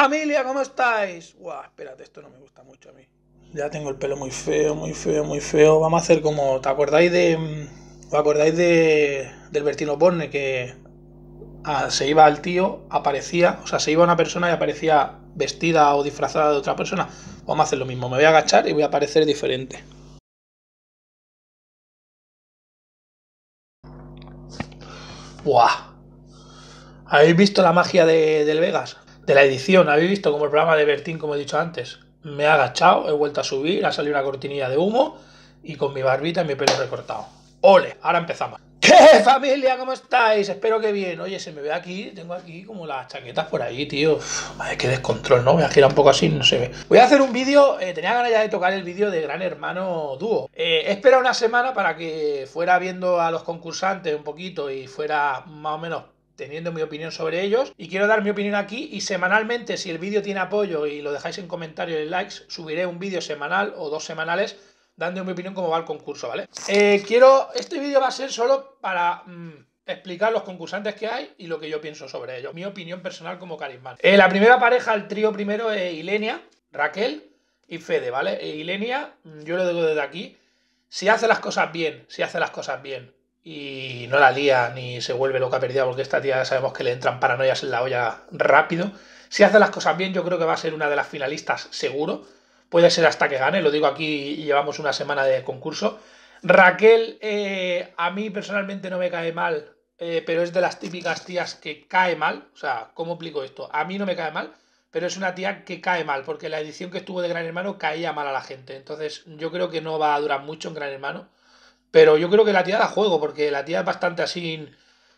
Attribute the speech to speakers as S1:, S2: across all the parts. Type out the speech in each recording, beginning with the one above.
S1: familia? ¿Cómo estáis? Buah, espérate, esto no me gusta mucho a mí. Ya tengo el pelo muy feo, muy feo, muy feo. Vamos a hacer como. ¿Te acordáis de. mm, ¿Os acordáis de. del Bertino Borne que. ah, se iba al tío, aparecía. O sea, se iba una persona y aparecía vestida o disfrazada de otra persona. Vamos a hacer lo mismo. Me voy a agachar y voy a aparecer diferente. ¡Buah! ¿Habéis visto la magia de, del Vegas? De la edición, ¿habéis visto como el programa de Bertín, como he dicho antes? Me he agachado, he vuelto a subir, ha salido una cortinilla de humo y con mi barbita y mi pelo recortado. ¡Ole! Ahora empezamos. ¿Qué familia? ¿Cómo estáis? Espero que bien. Oye, se me ve aquí, tengo aquí como las chaquetas por ahí, tío. Uf, madre, qué descontrol, ¿no? Voy a girar un poco así, no se ve. Voy a hacer un vídeo, eh, tenía ganas ya de tocar el vídeo de Gran Hermano Dúo. Eh, he esperado una semana para que fuera viendo a los concursantes un poquito y fuera más o menos teniendo mi opinión sobre ellos y quiero dar mi opinión aquí y semanalmente si el vídeo tiene apoyo y lo dejáis en comentarios y likes subiré un vídeo semanal o dos semanales dando mi opinión cómo va el concurso, ¿vale? Eh, quiero, este vídeo va a ser solo para mm, explicar los concursantes que hay y lo que yo pienso sobre ellos, mi opinión personal como carismán. Eh, la primera pareja, el trío primero es Ilenia, Raquel y Fede, ¿vale? E Ilenia, mm, yo lo digo desde aquí, si hace las cosas bien, si hace las cosas bien y no la lía ni se vuelve loca perdida porque esta tía sabemos que le entran paranoias en la olla rápido. Si hace las cosas bien, yo creo que va a ser una de las finalistas seguro. Puede ser hasta que gane, lo digo aquí llevamos una semana de concurso. Raquel, eh, a mí personalmente no me cae mal, eh, pero es de las típicas tías que cae mal. O sea, ¿cómo explico esto? A mí no me cae mal, pero es una tía que cae mal, porque la edición que estuvo de Gran Hermano caía mal a la gente. Entonces, yo creo que no va a durar mucho en Gran Hermano. Pero yo creo que la tía da juego, porque la tía es bastante así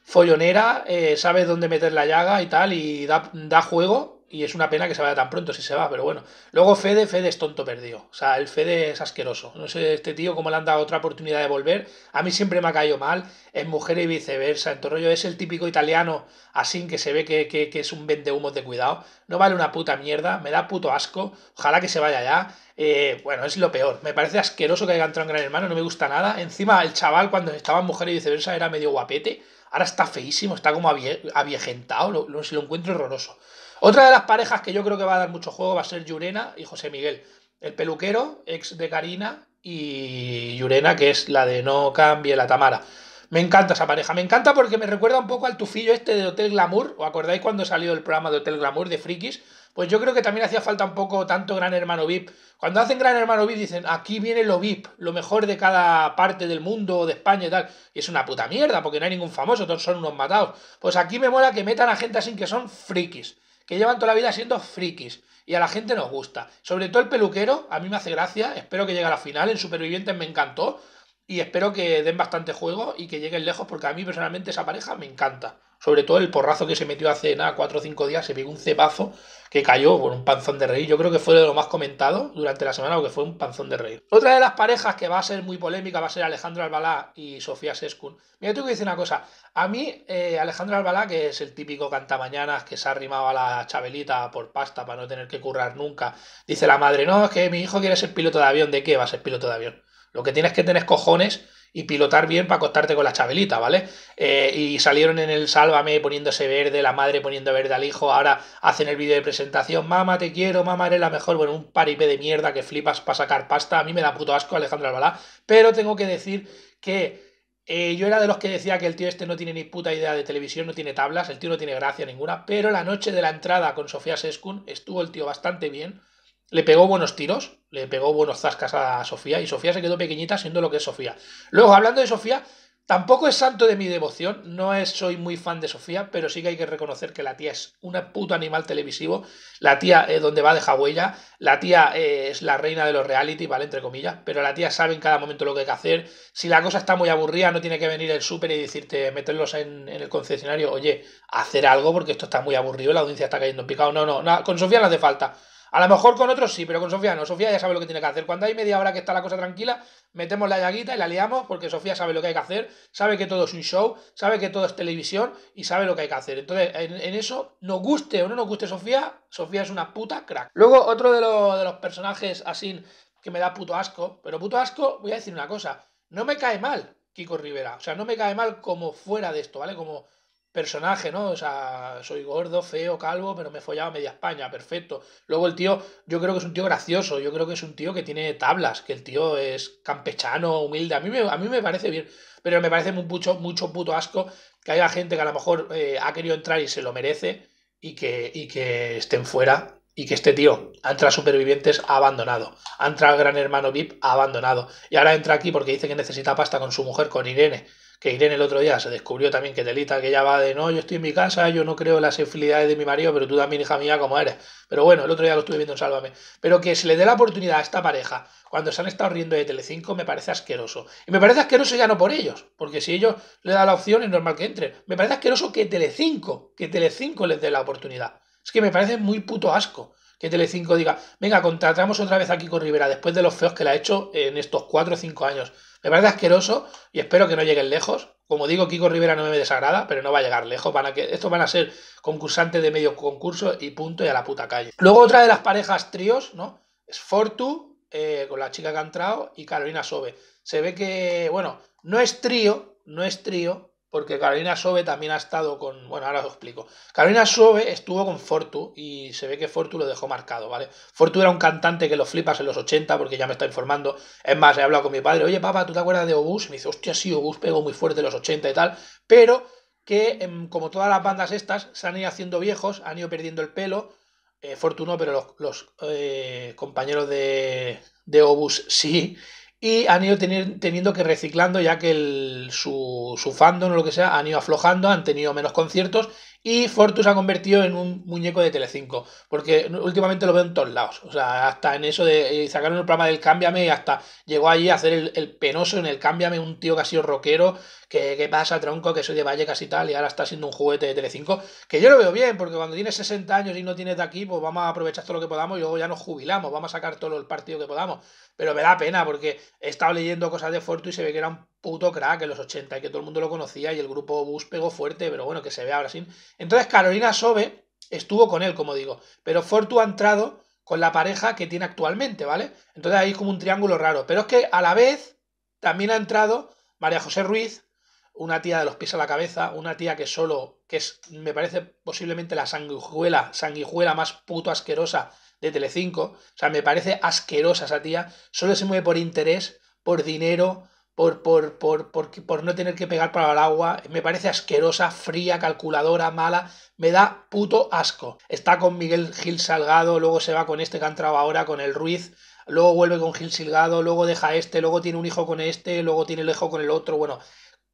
S1: follonera, eh, sabe dónde meter la llaga y tal, y da, da juego. Y es una pena que se vaya tan pronto si se va, pero bueno. Luego Fede, Fede es tonto perdido. O sea, el Fede es asqueroso. No sé, este tío cómo le han dado otra oportunidad de volver. A mí siempre me ha caído mal. Es mujer y viceversa. En rollo es el típico italiano así que se ve que, que, que es un vendehumos de cuidado. No vale una puta mierda. Me da puto asco. Ojalá que se vaya ya. Eh, bueno, es lo peor. Me parece asqueroso que haya entrado en Gran Hermano. No me gusta nada. Encima, el chaval cuando estaba en mujer y viceversa era medio guapete. Ahora está feísimo. Está como avie, aviejentado. Lo, lo, lo encuentro horroroso. Otra de las parejas que yo creo que va a dar mucho juego va a ser Yurena y José Miguel. El peluquero, ex de Karina, y Yurena, que es la de No cambie la Tamara. Me encanta esa pareja. Me encanta porque me recuerda un poco al tufillo este de Hotel Glamour. ¿Os acordáis cuando salió el programa de Hotel Glamour de Frikis? Pues yo creo que también hacía falta un poco tanto Gran Hermano VIP. Cuando hacen Gran Hermano VIP dicen, aquí viene lo VIP, lo mejor de cada parte del mundo, de España y tal. Y es una puta mierda porque no hay ningún famoso, todos son unos matados. Pues aquí me mola que metan a gente así que son frikis que llevan toda la vida siendo frikis. Y a la gente nos gusta. Sobre todo el peluquero, a mí me hace gracia. Espero que llegue a la final. En Supervivientes me encantó. Y espero que den bastante juego y que lleguen lejos porque a mí personalmente esa pareja me encanta. Sobre todo el porrazo que se metió hace nada, cuatro o cinco días, se pegó un cepazo que cayó por un panzón de reír. Yo creo que fue de lo más comentado durante la semana porque fue un panzón de reír. Otra de las parejas que va a ser muy polémica va a ser Alejandro Albalá y Sofía Seskun. Mira, tengo que decir una cosa. A mí, eh, Alejandro Albalá, que es el típico cantamañanas que se ha arrimado a la chabelita por pasta para no tener que currar nunca, dice la madre, no, es que mi hijo quiere ser piloto de avión. ¿De qué va a ser piloto de avión? Lo que tienes que tener cojones y pilotar bien para acostarte con la chabelita, ¿vale? Eh, y salieron en el Sálvame poniéndose verde, la madre poniendo verde al hijo, ahora hacen el vídeo de presentación, mamá te quiero, mamá eres la mejor, bueno, un paripé de mierda que flipas para sacar pasta, a mí me da puto asco Alejandro Albalá, pero tengo que decir que eh, yo era de los que decía que el tío este no tiene ni puta idea de televisión, no tiene tablas, el tío no tiene gracia ninguna, pero la noche de la entrada con Sofía Seskun estuvo el tío bastante bien, le pegó buenos tiros, le pegó buenos zascas a Sofía y Sofía se quedó pequeñita siendo lo que es Sofía. Luego, hablando de Sofía, tampoco es santo de mi devoción, no es, soy muy fan de Sofía, pero sí que hay que reconocer que la tía es un puto animal televisivo, la tía eh, donde va deja huella, la tía eh, es la reina de los reality, ¿vale? Entre comillas, pero la tía sabe en cada momento lo que hay que hacer, si la cosa está muy aburrida no tiene que venir el súper y decirte, meterlos en, en, el concesionario, oye, hacer algo porque esto está muy aburrido, la audiencia está cayendo en picado, no, no, no con Sofía no hace falta. A lo mejor con otros sí, pero con Sofía no. Sofía ya sabe lo que tiene que hacer. Cuando hay media hora que está la cosa tranquila, metemos la llaguita y la liamos porque Sofía sabe lo que hay que hacer, sabe que todo es un show, sabe que todo es televisión y sabe lo que hay que hacer. Entonces, en, eso, nos guste o no nos guste Sofía, Sofía es una puta crack. Luego, otro de, de los personajes así que me da puto asco, pero puto asco, voy a decir una cosa, no me cae mal Kiko Rivera. O sea, no me cae mal como fuera de esto, ¿vale? Como personaje, ¿no? O sea, soy gordo, feo, calvo, pero me he follado a media España, perfecto. Luego el tío, yo creo que es un tío gracioso, yo creo que es un tío que tiene tablas, que el tío es campechano, humilde, a mí me, a mí me parece bien, pero me parece mucho, mucho puto asco que haya gente que a lo mejor eh, ha querido entrar y se lo merece y que, y que estén fuera y que este tío ha entrado a Supervivientes ha abandonado. Al Gran Hermano VIP abandonado. Y ahora entra aquí porque dice que necesita pasta con su mujer, con Irene que Irene el otro día se descubrió también que Telita, que ella va de no, yo estoy en mi casa, yo no creo en las infidelidades de mi marido, pero tú también, hija mía, como eres. Pero bueno, el otro día lo estuve viendo en Sálvame. Pero que se le dé la oportunidad a esta pareja cuando se han estado riendo de Telecinco me parece asqueroso. Y me parece asqueroso ya no por ellos, porque si ellos le dan la opción es normal que entren. Me parece asqueroso que Telecinco, que Telecinco les dé la oportunidad. Es que me parece muy puto asco que Telecinco diga, venga, contratamos otra vez a Kiko Rivera después de los feos que le ha hecho en estos cuatro o cinco años. Me parece asqueroso y espero que no lleguen lejos. Como digo, Kiko Rivera no me desagrada, pero no va a llegar lejos. Van a que, estos van a ser concursantes de medio concurso y punto y a la puta calle. Luego otra de las parejas tríos, ¿no? Es Fortu, eh, con la chica que ha entrado, y Carolina Sobe. Se ve que, bueno, no es trío, no es trío, porque Carolina Sobe también ha estado con. Bueno, ahora os explico. Carolina Sobe estuvo con Fortu y se ve que Fortu lo dejó marcado, ¿vale? Fortu era un cantante que lo flipas en los 80, porque ya me está informando. Es más, he hablado con mi padre, oye, papá, ¿tú te acuerdas de Obus? Y me dice, hostia, sí, Obus pegó muy fuerte en los 80 y tal. Pero que, em, como todas las bandas estas, se han ido haciendo viejos, han ido perdiendo el pelo. Eh, Fortu no, pero los, eh, compañeros de, de Obus sí y han ido teniendo que reciclando ya que el, su, su fandom o lo que sea han ido aflojando, han tenido menos conciertos y Fortus se ha convertido en un muñeco de Telecinco, porque últimamente lo veo en todos lados. O sea, hasta en eso de eh, sacaron el programa del Cámbiame y hasta llegó allí a hacer el, penoso en el Cámbiame, un tío que ha sido rockero, que, pasa, tronco, que soy de Vallecas y tal, y ahora está siendo un juguete de Telecinco, que yo lo veo bien, porque cuando tienes 60 años y no tienes de aquí, pues vamos a aprovechar todo lo que podamos y luego ya nos jubilamos, vamos a sacar todo el partido que podamos. Pero me da pena, porque he estado leyendo cosas de Fortu y se ve que era un puto crack en los 80 y que todo el mundo lo conocía y el grupo Bus pegó fuerte, pero bueno, que se ve ahora sí. Entonces Carolina Sobe estuvo con él, como digo, pero Fortu ha entrado con la pareja que tiene actualmente, ¿vale? Entonces ahí es como un triángulo raro, pero es que a la vez también ha entrado María José Ruiz, una tía de los pies a la cabeza, una tía que solo, que es, me parece posiblemente la sanguijuela, sanguijuela más puto asquerosa de Telecinco, o sea, me parece asquerosa esa tía, solo se mueve por interés, por dinero, por, por, por, por, no tener que pegar para el agua. Me parece asquerosa, fría, calculadora, mala. Me da puto asco. Está con Miguel Gil Salgado, luego se va con este que ha entrado ahora, con el Ruiz. Luego vuelve con Gil Salgado, luego deja este, luego tiene un hijo con este, luego tiene el hijo con el otro. Bueno,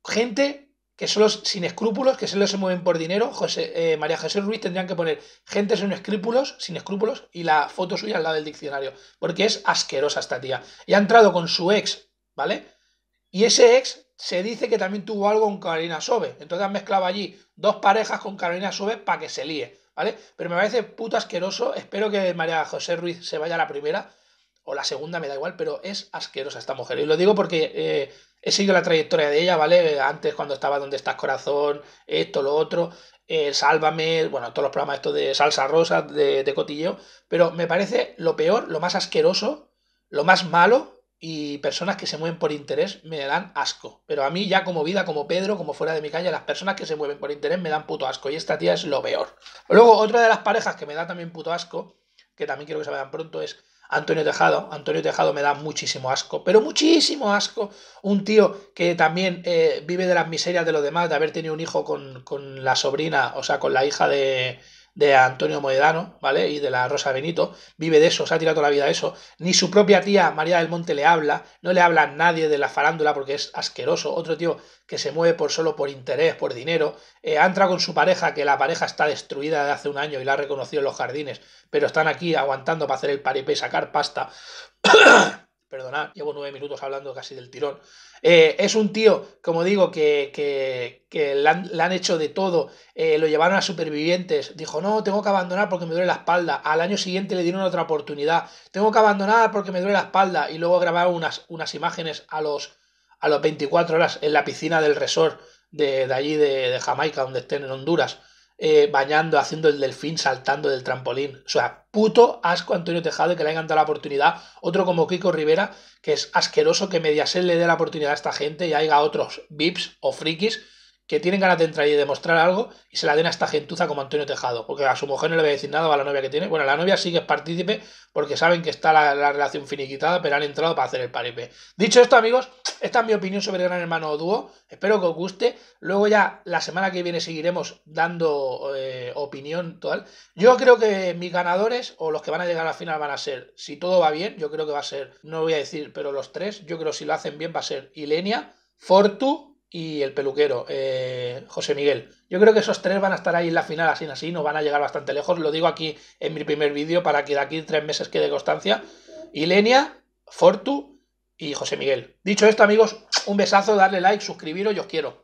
S1: gente que solo sin escrúpulos, que solo se mueven por dinero. José, eh, María José Ruiz tendrían que poner gente sin escrúpulos, sin escrúpulos y la foto suya al lado del diccionario. Porque es asquerosa esta tía. Y ha entrado con su ex, ¿vale? Y ese ex se dice que también tuvo algo con Carolina Sobe. Entonces han mezclado allí dos parejas con Carolina Sobe para que se líe, ¿vale? Pero me parece puto asqueroso. Espero que María José Ruiz se vaya a la primera o la segunda, me da igual, pero es asquerosa esta mujer. Y lo digo porque eh, he seguido la trayectoria de ella, ¿vale? Antes cuando estaba Donde estás corazón, esto, lo otro, eh, Sálvame, bueno, todos los programas estos de salsa rosa, de, de cotilleo, pero me parece lo peor, lo más asqueroso, lo más malo y personas que se mueven por interés me dan asco. Pero a mí ya como vida, como Pedro, como fuera de mi calle, las personas que se mueven por interés me dan puto asco. Y esta tía es lo peor. Luego, otra de las parejas que me da también puto asco, que también quiero que se vean pronto, es Antonio Tejado. Antonio Tejado me da muchísimo asco, pero muchísimo asco. Un tío que también eh, vive de las miserias de los demás, de haber tenido un hijo con, con la sobrina, o sea, con la hija de, de Antonio Moedano, ¿vale? Y de la Rosa Benito, vive de eso, se ha tirado toda la vida de eso. Ni su propia tía María del Monte le habla, no le habla a nadie de la farándula porque es asqueroso. Otro tío que se mueve por solo por interés, por dinero. Eh, ha con su pareja, que la pareja está destruida de hace un año y la ha reconocido en los jardines, pero están aquí aguantando para hacer el paripé y sacar pasta. Perdonad, llevo nueve minutos hablando casi del tirón. Eh, es un tío, como digo, que, que, le, han, hecho de todo. Eh, lo llevaron a supervivientes. Dijo, no, tengo que abandonar porque me duele la espalda. Al año siguiente le dieron otra oportunidad. Tengo que abandonar porque me duele la espalda. Y luego grabaron unas, unas imágenes a los, a los 24 horas en la piscina del resort de, allí de, de Jamaica, donde estén en Honduras. Eh, bañando, haciendo el delfín, saltando del trampolín. O sea, puto asco Antonio Tejado que le hayan dado la oportunidad. Otro como Kiko Rivera, que es asqueroso que Mediaset le dé la oportunidad a esta gente y haya otros VIPs o frikis que tienen ganas de entrar y demostrar algo y se la den a esta gentuza como Antonio Tejado, porque a su mujer no le voy a decir nada o a la novia que tiene. Bueno, la novia sí que es partícipe porque saben que está la, relación finiquitada, pero han entrado para hacer el paripe. Dicho esto, amigos, esta es mi opinión sobre Gran Hermano Dúo. Espero que os guste. Luego ya la semana que viene seguiremos dando eh, opinión total. Yo creo que mis ganadores o los que van a llegar a la final van a ser, si todo va bien, yo creo que va a ser, no voy a decir, pero los tres, yo creo que si lo hacen bien va a ser Ilenia, Fortu y el peluquero, eh, José Miguel. Yo creo que esos tres van a estar ahí en la final, así, así, no van a llegar bastante lejos. Lo digo aquí en mi primer vídeo para que de aquí tres meses quede constancia. Ilenia, Fortu y José Miguel. Dicho esto, amigos, un besazo, darle like, suscribiros, yo os quiero.